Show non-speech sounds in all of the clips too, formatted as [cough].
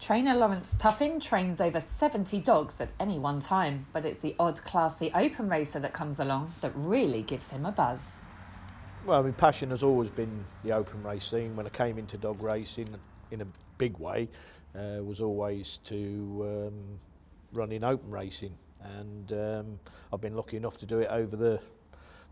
Trainer Laurence Tuffin trains over 70 dogs at any one time, but it's the odd classy open racer that comes along that really gives him a buzz. Well, my passion has always been the open scene. When I came into dog racing in a big way, uh, was always to um, run in open racing, and um, I've been lucky enough to do it over the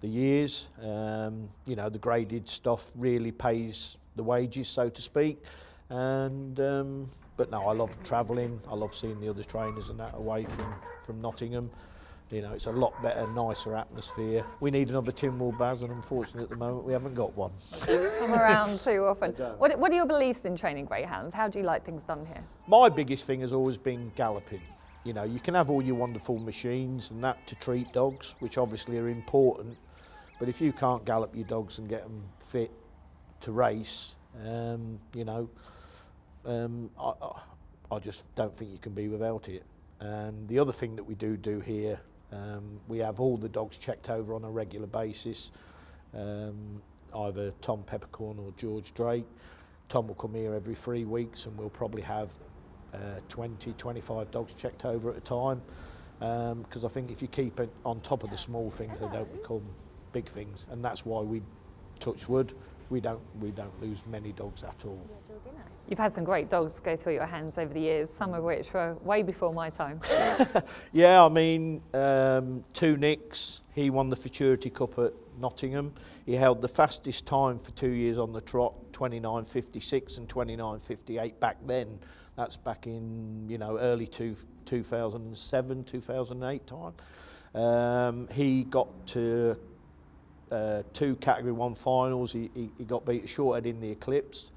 the years. Um, you know, the graded stuff really pays the wages, so to speak, and um, but no, I love travelling. I love seeing the other trainers and that away from from Nottingham. You know, it's a lot better, nicer atmosphere. We need another Tynwald Baz, and unfortunately at the moment we haven't got one. [laughs] Come around too often. What, what are your beliefs in training greyhounds? How do you like things done here? My biggest thing has always been galloping. You know, you can have all your wonderful machines and that to treat dogs, which obviously are important, but if you can't gallop your dogs and get them fit to race, um, you know, um, I, I just don't think you can be without it. And the other thing that we do do here, um, we have all the dogs checked over on a regular basis, um, either Tom Peppercorn or George Drake. Tom will come here every three weeks and we'll probably have uh, 20, 25 dogs checked over at a time. Because um, I think if you keep it on top of the small things, they don't become big things. And that's why we touch wood. We don't, we don't lose many dogs at all. You've had some great dogs go through your hands over the years, some of which were way before my time. [laughs] yeah, I mean, um, two Nicks, he won the Futurity Cup at Nottingham. He held the fastest time for two years on the trot, 29.56 and 29.58 back then. That's back in, you know, early two, 2007, 2008 time. Um, he got to uh, two Category 1 finals. He, he, he got beat shorthead in the Eclipse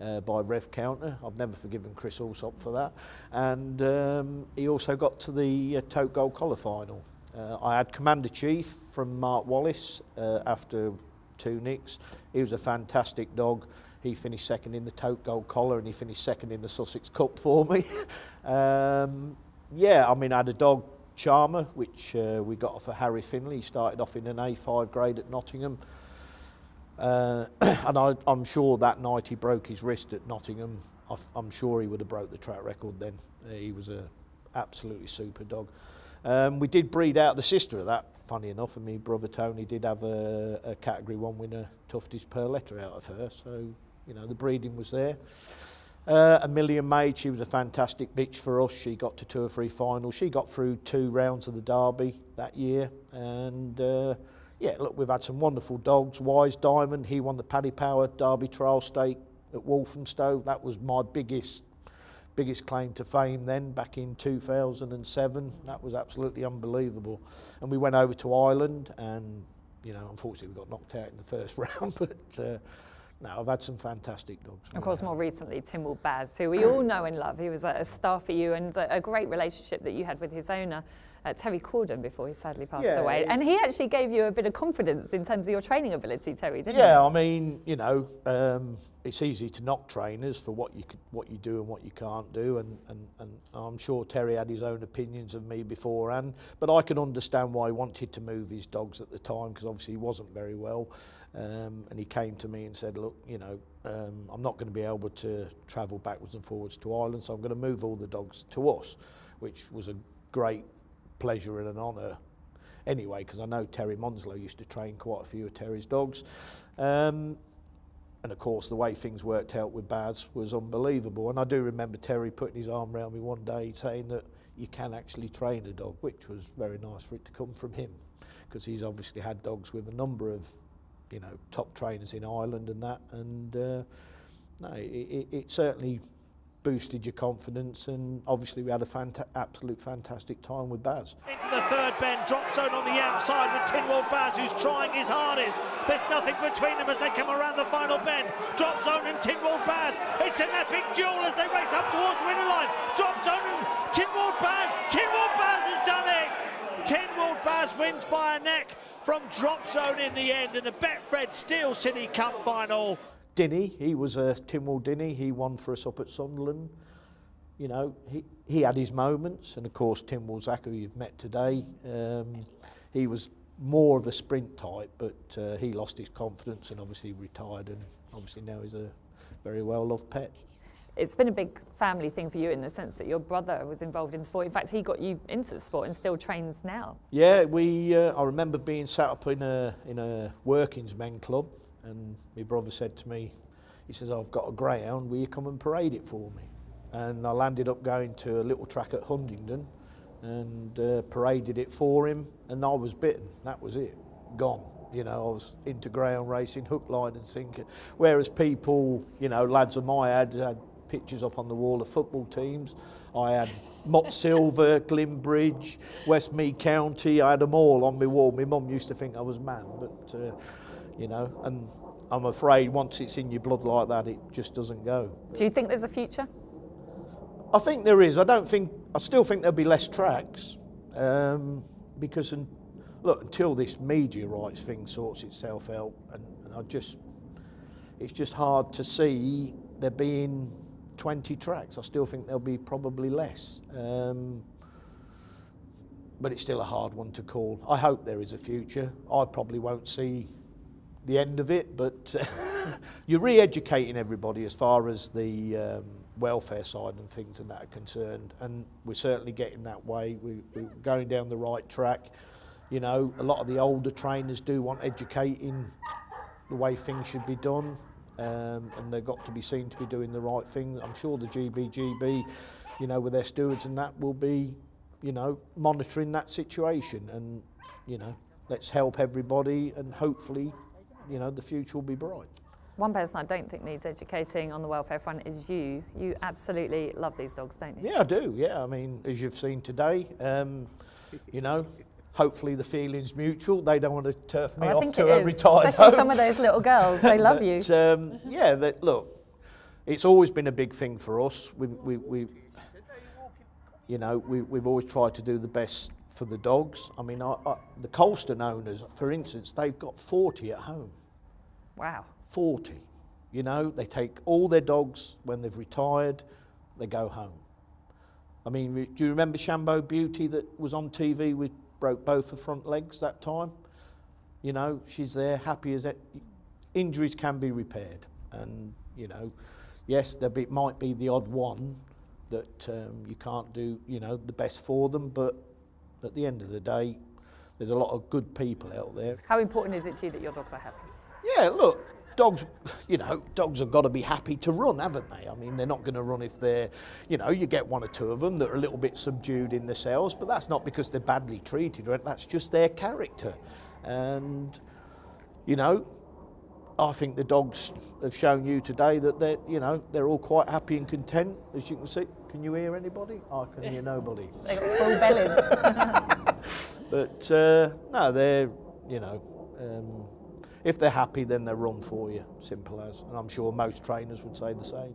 uh, by Rev Counter. I've never forgiven Chris Allsop for that. And um, he also got to the uh, Tote Gold Collar final. Uh, I had Commander Chief from Mark Wallace uh, after two nicks. He was a fantastic dog. He finished second in the Tote Gold Collar and he finished second in the Sussex Cup for me. [laughs] um, yeah, I mean, I had a dog, Charmer, which uh, we got for Harry Finley. He started off in an A5 grade at Nottingham. Uh, [coughs] and I, I'm sure that night he broke his wrist at Nottingham. I, I'm sure he would have broke the track record then. He was a absolutely super dog. Um, we did breed out the sister of that, funny enough, and my brother Tony did have a, a Category 1 winner, Tufty's Pearletta out of her, so, you know, the breeding was there. Uh, a million maid, she was a fantastic bitch for us. She got to two or three finals. She got through two rounds of the Derby that year, and uh, yeah, look, we've had some wonderful dogs. Wise Diamond, he won the Paddy Power Derby Trial Stake at Walthamstow. That was my biggest biggest claim to fame then back in 2007 that was absolutely unbelievable and we went over to Ireland and you know unfortunately we got knocked out in the first [laughs] round but uh, no, I've had some fantastic dogs. Of course, more recently, Tynwald Baz, who we all know and love. He was a star for you and a great relationship that you had with his owner, uh, Terry Corden, before he sadly passed yeah, away. And he actually gave you a bit of confidence in terms of your training ability, Terry, didn't yeah, he? Yeah, I mean, you know, um, it's easy to knock trainers for what you could, what you do and what you can't do, and, and, and I'm sure Terry had his own opinions of me beforehand, but I can understand why he wanted to move his dogs at the time because obviously he wasn't very well. Um, and he came to me and said, look, you know, um, I'm not going to be able to travel backwards and forwards to Ireland, so I'm going to move all the dogs to us, which was a great pleasure and an honour anyway, because I know Terry Monslow used to train quite a few of Terry's dogs. Um, and of course, the way things worked out with Baz was unbelievable. And I do remember Terry putting his arm around me one day saying that you can actually train a dog, which was very nice for it to come from him, because he's obviously had dogs with a number of you know, top trainers in Ireland and that. And uh, no, it, it certainly boosted your confidence and obviously we had a fanta absolute fantastic time with Baz. Into the third bend, drop zone on the outside with Tynwald Baz who's trying his hardest. There's nothing between them as they come around the final bend. Drop zone and Tynwald Baz. It's an epic duel as they race up towards winner line. Drop zone and Tynwald Baz. Tynwald Baz has done it. Tynwald Baz wins by a neck from drop zone in the end in the Betfred Steel City Cup final. Dinny, he was a Tynwald Dinny, he won for us up at Sunderland. You know, he, he had his moments, and of course Tynwald Zach, who you've met today, um, he was more of a sprint type, but uh, he lost his confidence and obviously retired, and obviously now he's a very well loved pet. it's been a big family thing for you in the sense that your brother was involved in sport. In fact, he got you into the sport and still trains now. Yeah, we. Uh, I remember being sat up in a in a workings men club, and my brother said to me, he says, "I've got a greyhound. Will you come and parade it for me?" And I landed up going to a little track at Huntingdon, and uh, paraded it for him, and I was bitten. That was it, gone. You know, I was into greyhound racing, hook, line, and sinker. Whereas people, you know, lads of my age had pictures up on the wall of football teams. I had Mott [laughs] Silver, Glymbridge, Westmead County. I had them all on my wall. My mum used to think I was mad, but uh, you know, and I'm afraid once it's in your blood like that, it just doesn't go. Do you think there's a future? I think there is. I don't think. I still think there'll be less tracks um, because, look, until this media rights thing sorts itself out, and, and I just, it's just hard to see there being 20 tracks. I still think there'll be probably less. Um, but it's still a hard one to call. I hope there is a future. I probably won't see the end of it, but [laughs] you're re-educating everybody as far as the um, welfare side and things and that are concerned, and we're certainly getting that way. We, we're going down the right track. You know, a lot of the older trainers do want educating the way things should be done um, and they've got to be seen to be doing the right thing. I'm sure the GBGB, you know, with their stewards and that will be, you know, monitoring that situation and, you know, let's help everybody and hopefully, you know, the future will be bright. One person I don't think needs educating on the welfare front is you. You absolutely love these dogs, don't you? Yeah, I do. Yeah, I mean, as you've seen today, um, you know, hopefully the feeling's mutual. They don't want to turf me well, off to a is, retired Especially some of those little girls, they love [laughs] but, you. Um, yeah, that, look, it's always been a big thing for us. We, we, we you know, we, we've always tried to do the best for the dogs. I mean, I, I, the Colston owners, for instance, they've got 40 at home. Wow. 40. You know, they take all their dogs when they've retired, they go home. I mean, do you remember Shambo Beauty that was on TV with broke both her front legs that time. You know, she's there, happy as it. Injuries can be repaired, and you know, yes, there be, might be the odd one that um, you can't do, you know, the best for them, but at the end of the day, there's a lot of good people out there. How important is it to you that your dogs are happy? Yeah, look, dogs, you know, dogs have got to be happy to run, haven't they? I mean, they're not going to run if they're, you know, you get one or two of them that are a little bit subdued in themselves, but that's not because they're badly treated, right? That's just their character. And, you know, I think the dogs have shown you today that they're, you know, they're all quite happy and content, as you can see. Can you hear anybody? I can hear nobody. [laughs] They've got full bellies. [laughs] but uh, no, they're, you know, um, if they're happy, then they'll run for you. Simple as. And I'm sure most trainers would say the same.